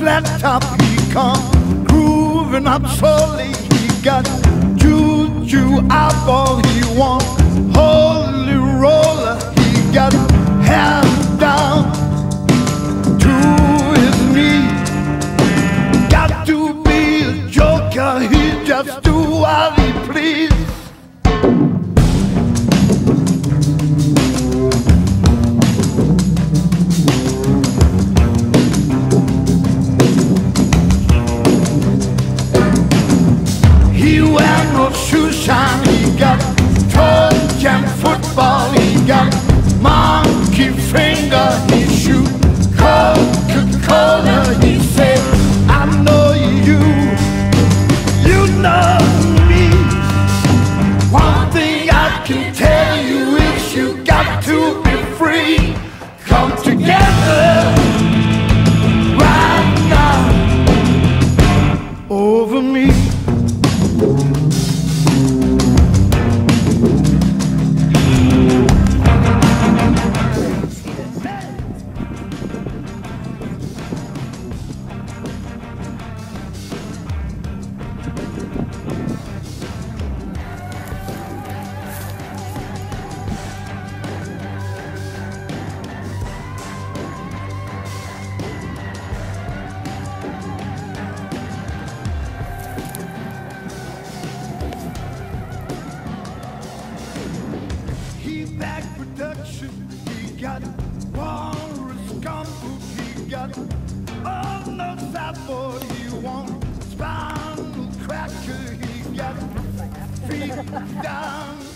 flat top he come, grooving up slowly. He got juju eyeball he want, holy. free. Come to Oh, On the sideboard he won't he feet down.